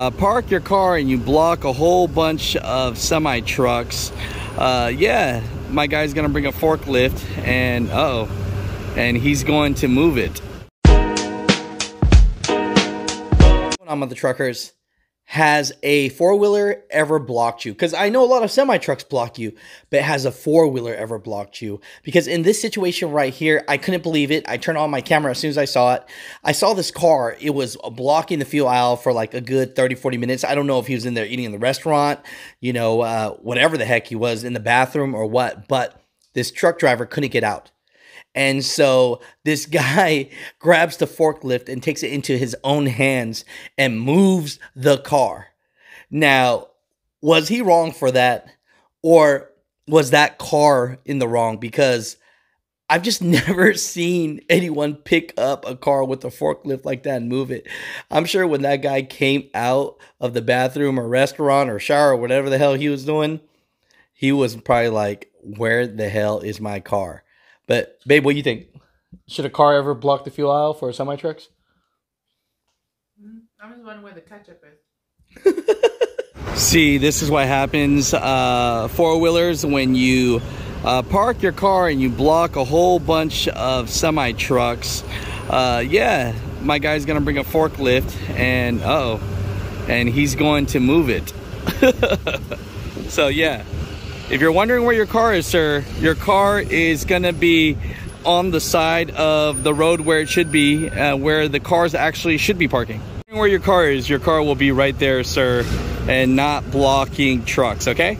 Uh, park your car and you block a whole bunch of semi trucks. Uh, yeah, my guy's gonna bring a forklift and uh oh, and he's going to move it. I'm on the truckers. Has a four wheeler ever blocked you? Because I know a lot of semi trucks block you, but has a four wheeler ever blocked you? Because in this situation right here, I couldn't believe it. I turned on my camera as soon as I saw it. I saw this car, it was blocking the fuel aisle for like a good 30, 40 minutes. I don't know if he was in there eating in the restaurant, you know, uh, whatever the heck he was in the bathroom or what, but this truck driver couldn't get out. And so this guy grabs the forklift and takes it into his own hands and moves the car. Now, was he wrong for that? Or was that car in the wrong? Because I've just never seen anyone pick up a car with a forklift like that and move it. I'm sure when that guy came out of the bathroom or restaurant or shower or whatever the hell he was doing, he was probably like, Where the hell is my car? But babe, what do you think? Should a car ever block the fuel aisle for semi trucks? Mm, I'm just wondering where the ketchup is. See, this is what happens uh, four wheelers when you uh, park your car and you block a whole bunch of semi trucks. Uh, yeah, my guy's gonna bring a forklift and uh oh, and he's going to move it. so yeah. If you're wondering where your car is, sir, your car is gonna be on the side of the road where it should be, uh, where the cars actually should be parking. Where your car is, your car will be right there, sir, and not blocking trucks, okay?